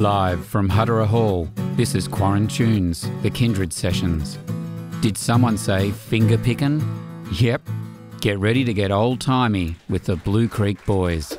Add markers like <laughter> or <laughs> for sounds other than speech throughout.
Live from Hutterer Hall, this is Quarantunes, the Kindred Sessions. Did someone say finger pickin'? Yep. Get ready to get old timey with the Blue Creek Boys.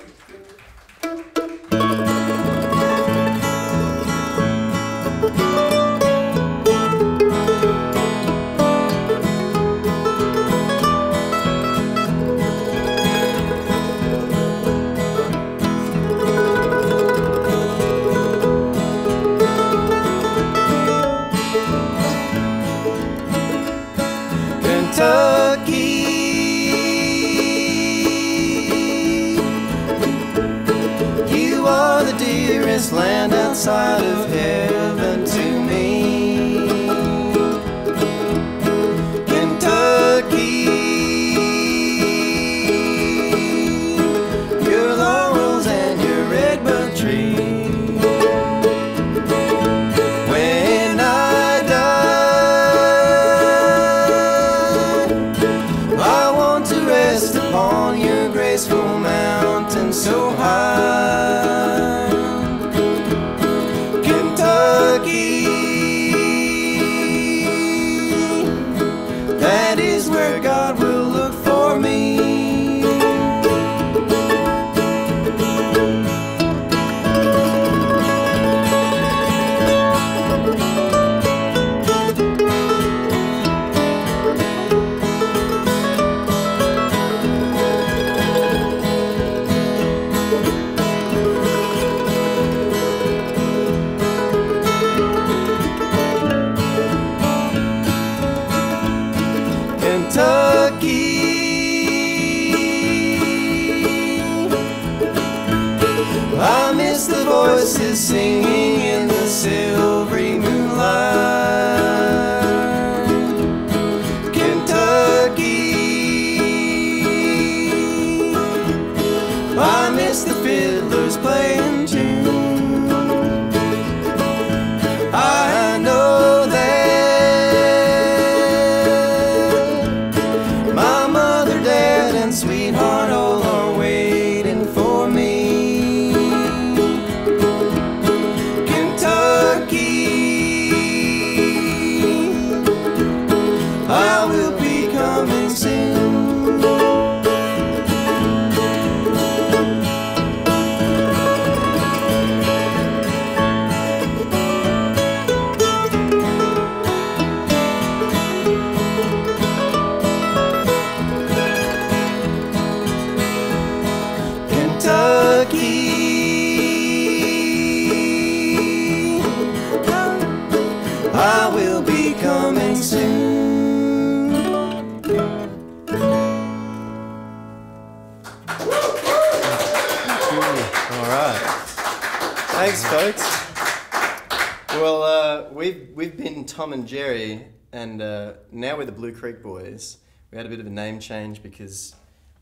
Tom and Jerry, and uh, now we're the Blue Creek Boys. We had a bit of a name change because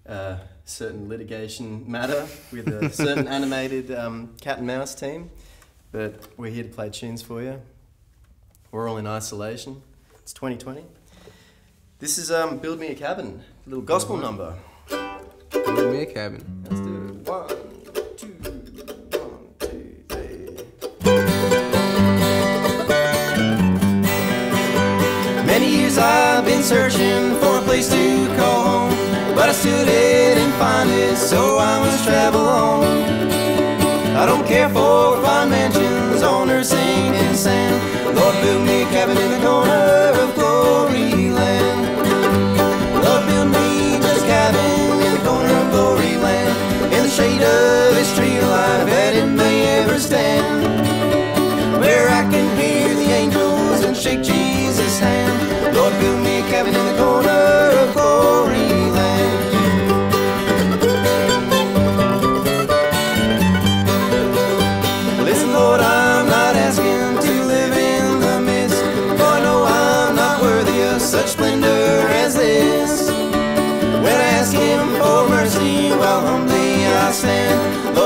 uh, certain litigation matter with a <laughs> certain animated um, cat and mouse team, but we're here to play tunes for you. We're all in isolation. It's 2020. This is um, "Build Me a Cabin," a little gospel number. Build me a cabin. Let's do it. Been searching for a place to call home, but I still didn't find it, so I must travel on. I don't care for fine mansions on earth sinking sand. Lord, build me a cabin in the corner humbly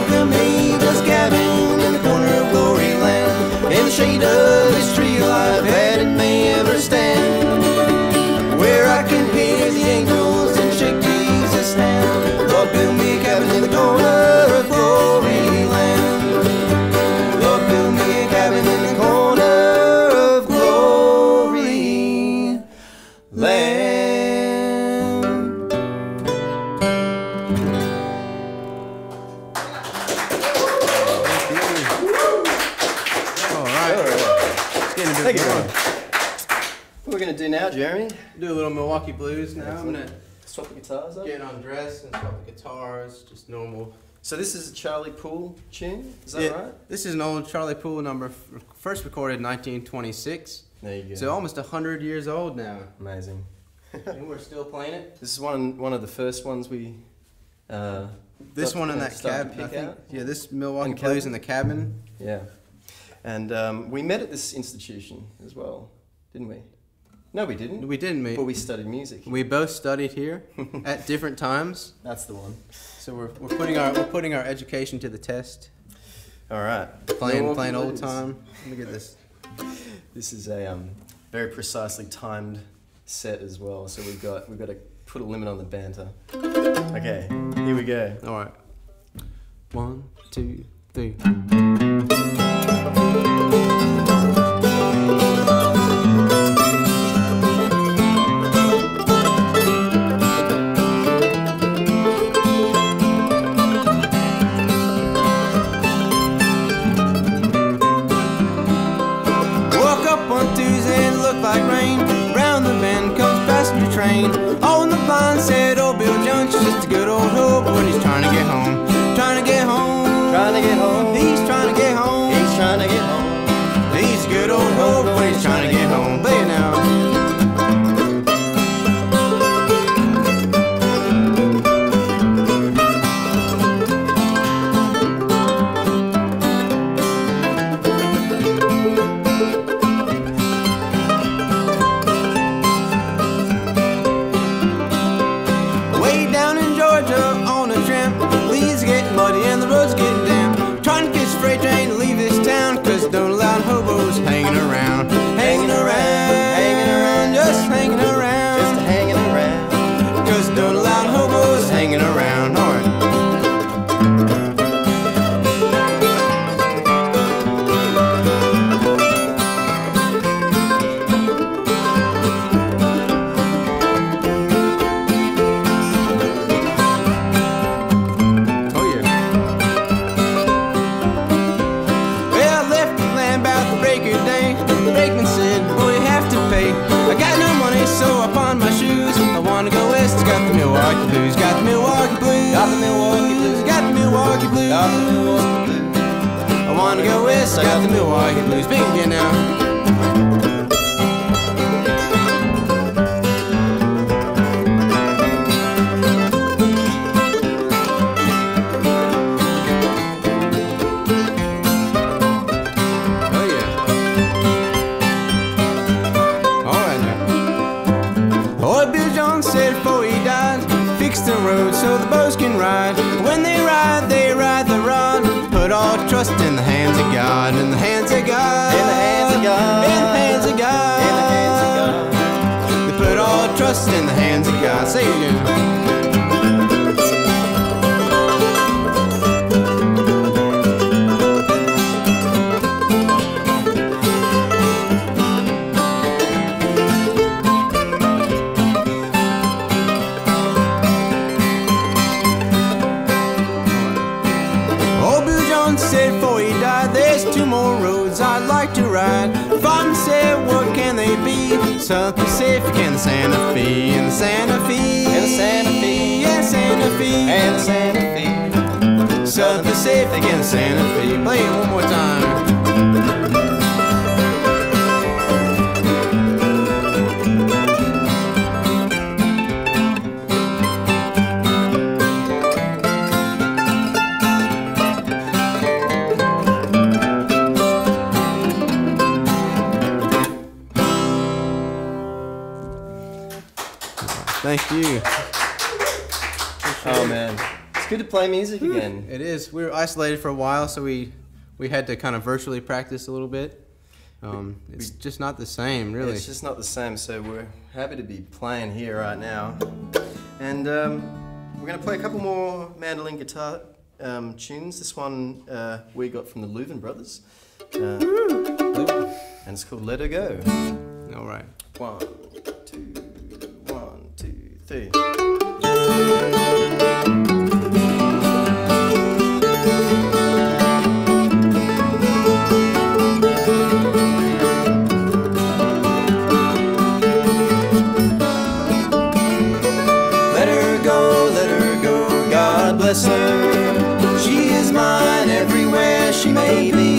Build me little Milwaukee blues now. I'm gonna Swap the guitars up. get undressed and swap the guitars, just normal. So this is a Charlie Poole tune, is that Yeah, right? This is an old Charlie Poole number, first recorded in 1926. There you go. So almost 100 years old now. Amazing. <laughs> and we're still playing it. This is one one of the first ones we. Uh, This one in that cabin. I think. out? Yeah, this Milwaukee And Blues cabin? in the cabin. yeah, and um, we met at this institution as well, didn't we? No, we didn't. We didn't meet. But we studied music. We both studied here <laughs> at different times. That's the one. So we're, we're putting our we're putting our education to the test. All right. Playing Milwaukee playing old time. Let me get this. This is a um, very precisely timed set as well. So we've got we've got to put a limit on the banter. Okay, here we go. All right. One, two, three. On the blind said old Bill Jones, just a good old hope when he's trying to get home. Trying to get home. Trying to get home. Trust in the hands of God. Say it again. South Pacific and the Santa Fe, and the Santa Fe, and the Santa Fe, and Santa Fe, and the Santa Fe. South Pacific and the Santa Fe. Play it one more time. Thank you. Oh man, it's good to play music again. It is. We were isolated for a while, so we we had to kind of virtually practice a little bit. Um, it's just not the same, really. It's just not the same, so we're happy to be playing here right now. And um, we're going to play a couple more mandolin guitar um, tunes. This one uh, we got from the Louvin brothers. Uh, and it's called Let Her Go. All right. One, God bless her. She is mine everywhere she may be.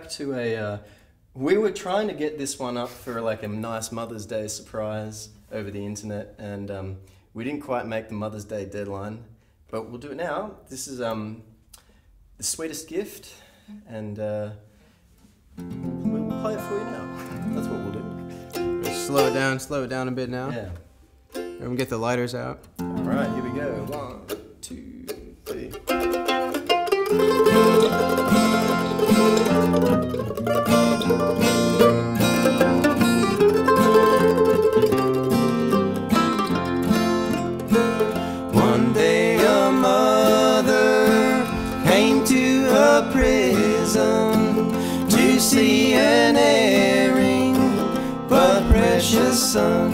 Back to a. Uh, we were trying to get this one up for like a nice Mother's Day surprise over the internet, and um, we didn't quite make the Mother's Day deadline, but we'll do it now. This is um, the sweetest gift, and uh, we'll, we'll play it for you now. That's what we'll do. Let's slow it down, slow it down a bit now. Yeah. And we get the lighters out. All right, here we go. One, precious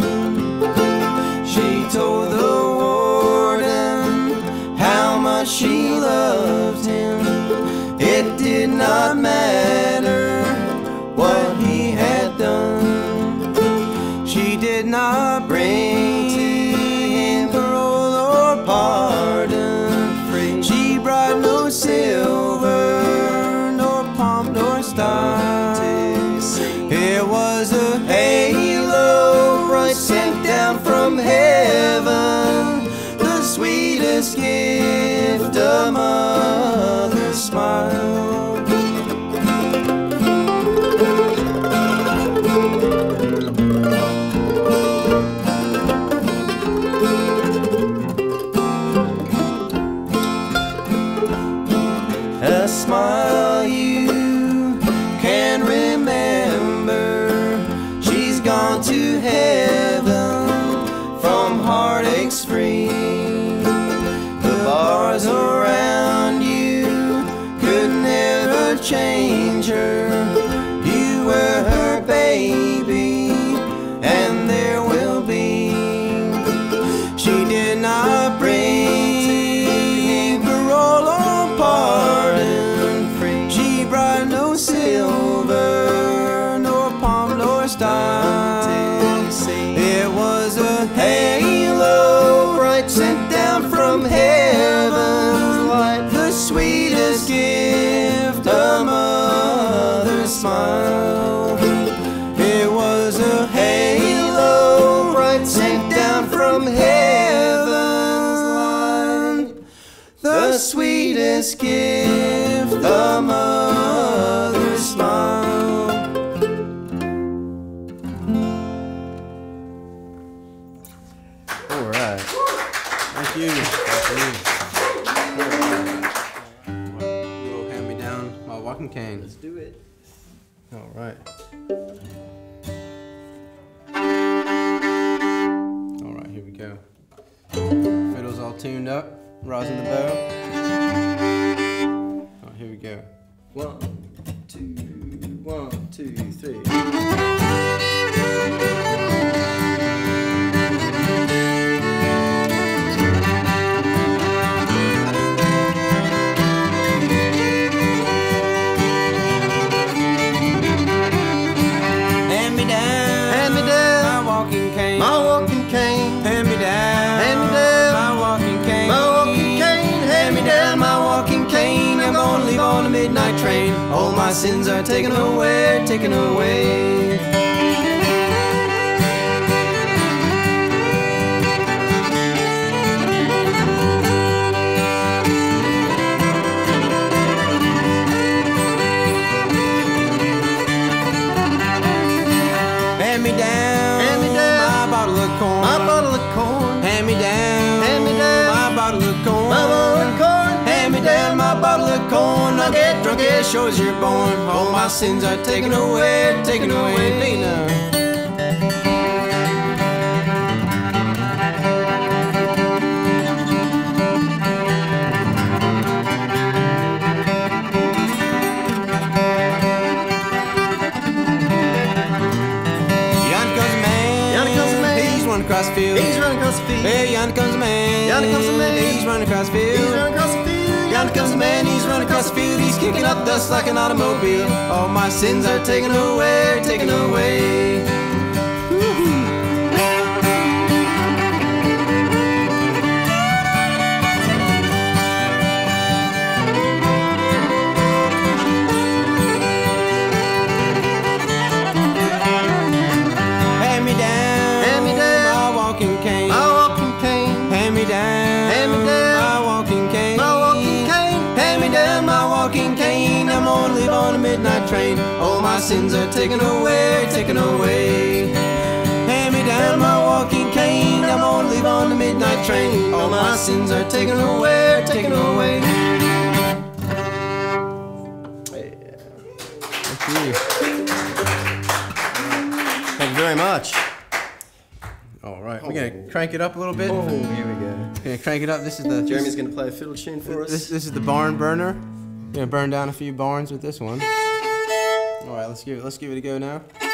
up. Rosin the uh, bow. Oh, here we go. One, me down, Hand me down my bottle of corn. My bottle of corn. Hand me down, Hand me down my bottle of corn. my bottle of corn. Hand me down my bottle of corn. I'll get drunk as sure as you're born. All my sins are taken away, taken away. Lena. Field. He's running across the field. Hey, yonder comes a man. Yonder comes a man. He's running across the field. He's running across the field. Yonder comes a man, he's running across the field, he's kicking up dust like an automobile. All my sins are taken away, taken away. Sins are taken away, taken away. Hand me down my walking cane. I'm gonna leave on the midnight train. All my sins are taken away, taken away. Thank you. Thank you very much. All right, we're gonna crank it up a little bit. Oh, here we go. We're gonna crank it up. This is the Jeremy's going to play a fiddle tune for us. This, this is the barn burner. We're gonna burn down a few barns with this one. All right, let's give it. Let's give it a go now.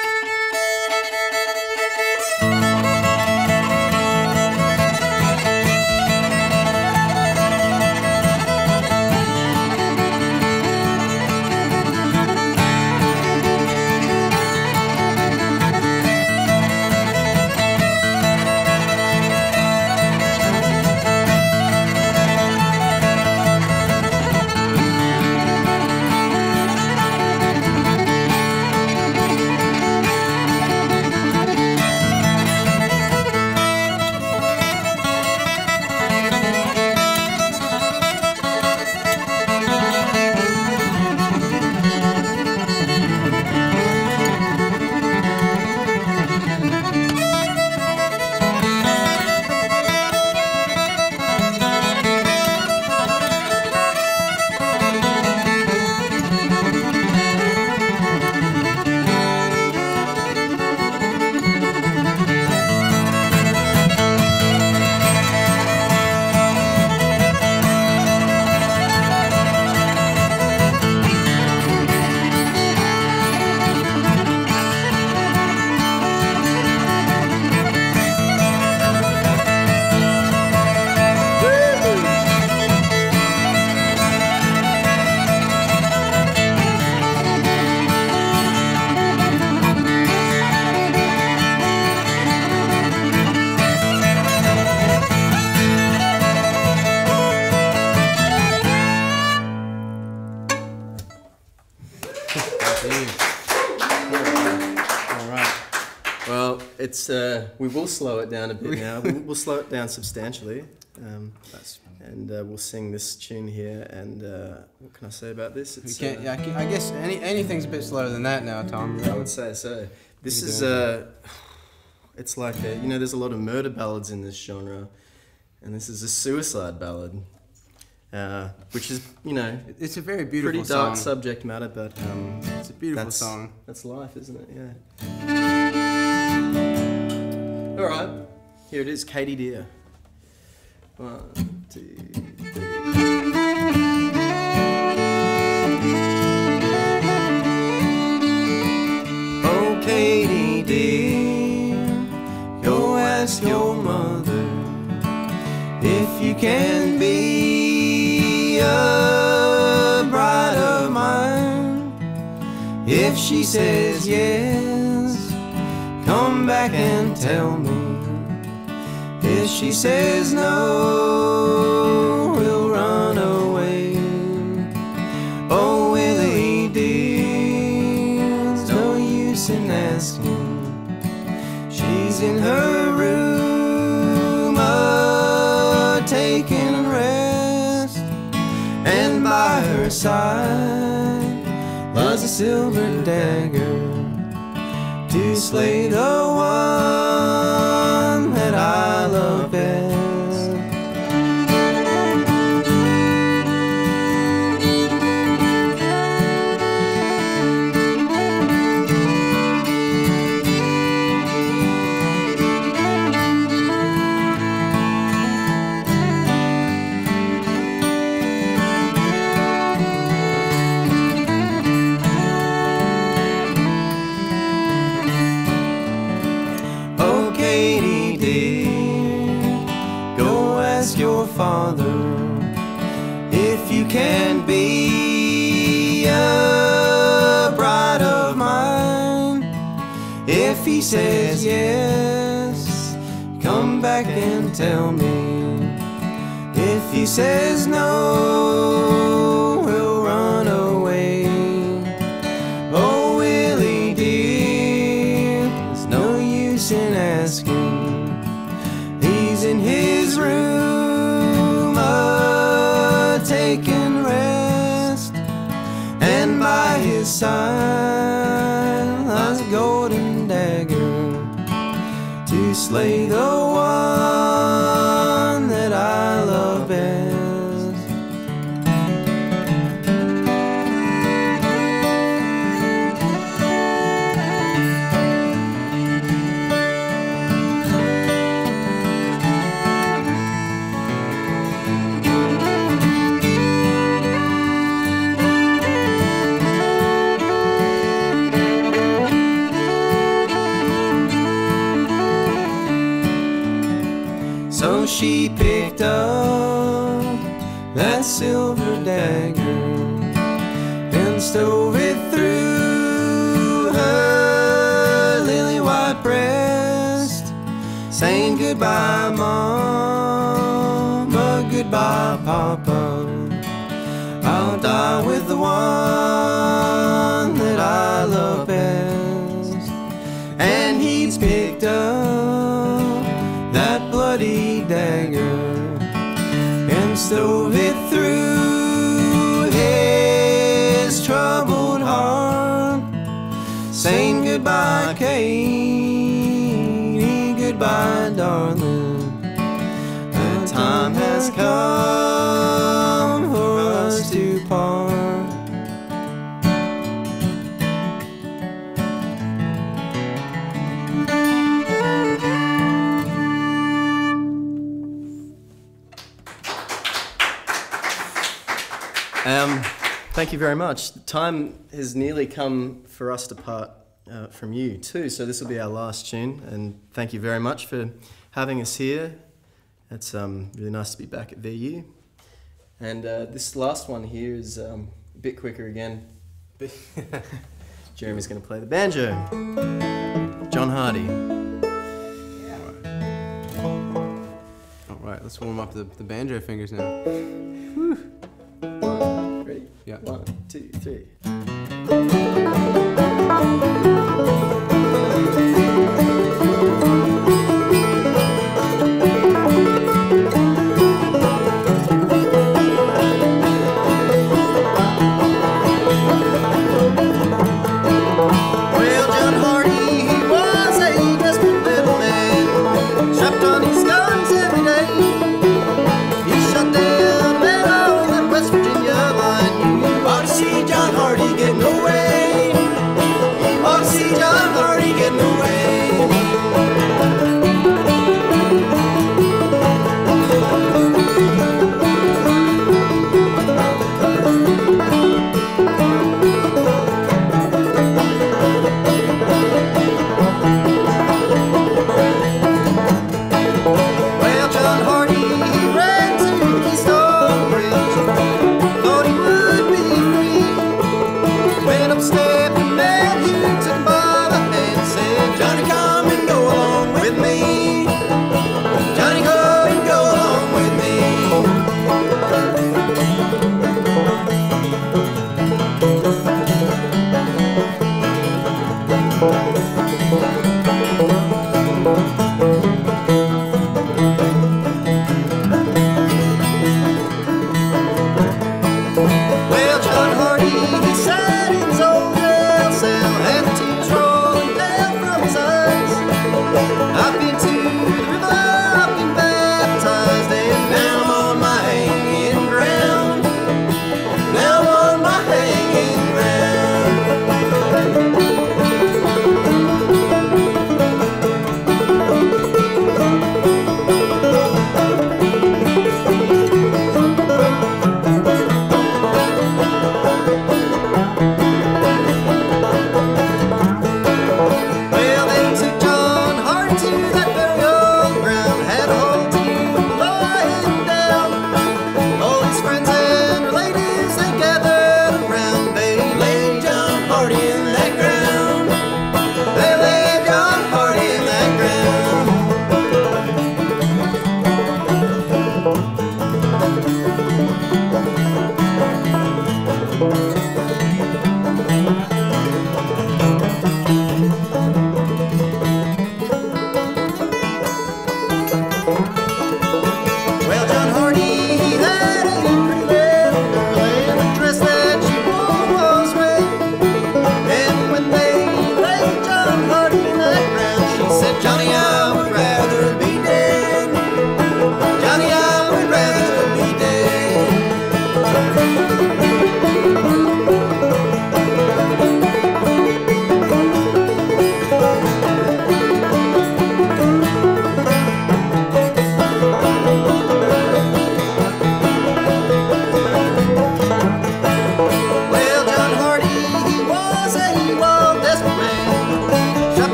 We will slow it down a bit now. We'll, we'll slow it down substantially, um, That's, and uh, we'll sing this tune here. And uh, what can I say about this? we It's, can't, uh, yeah, I I guess any, anything's a bit slower than that now, Tom. I would say so. This is a. uh, it's like a, you know, there's a lot of murder ballads in this genre, and this is a suicide ballad, uh, which is you know It's a very beautiful pretty dark song. subject matter, but um, It's a beautiful that's song. that's life, isn't it? Yeah. All right, here it is, Katie Dear. One, two, three. Oh, Katie dear, go ask your mother if you can be a bride of mine. If she says yes, come back and tell me. If she says no, we'll run away. Oh, Willie dear, no use in asking. She's in her room, uh, taking a rest, and by her side lies a silver dagger to slay the one that I love If he says yes, come back and tell me. If he says no, we'll run away. Oh, Willie dear, there's no use in asking. He's in his room, uh, taking rest, and by his side slay the oh, she picked up that silver dagger and stove it through her lily white breast, saying goodbye, Mama, goodbye, Papa. I'll die with the one stove it through his troubled heart, saying goodbye, Katie, goodbye, darling. The time has come thank you very much. Time has nearly come for us to part uh, from you too. So this will be our last tune, and thank you very much for having us here. It's um, really nice to be back at VU. And uh, this last one here is um, a bit quicker again. <laughs> Jeremy's going to play the banjo. John Hardy. All, right. All right, let's warm up the, the banjo fingers now. Ready? Yeah. One, two, three.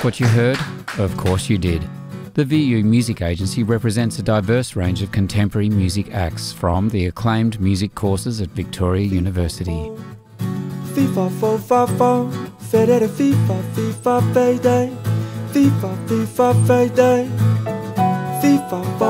Like what you heard? Of course you did. The VU Music Agency represents a diverse range of contemporary music acts from the acclaimed music courses at Victoria University. FIFA FIFA FIFA FIFA FIFA FIFA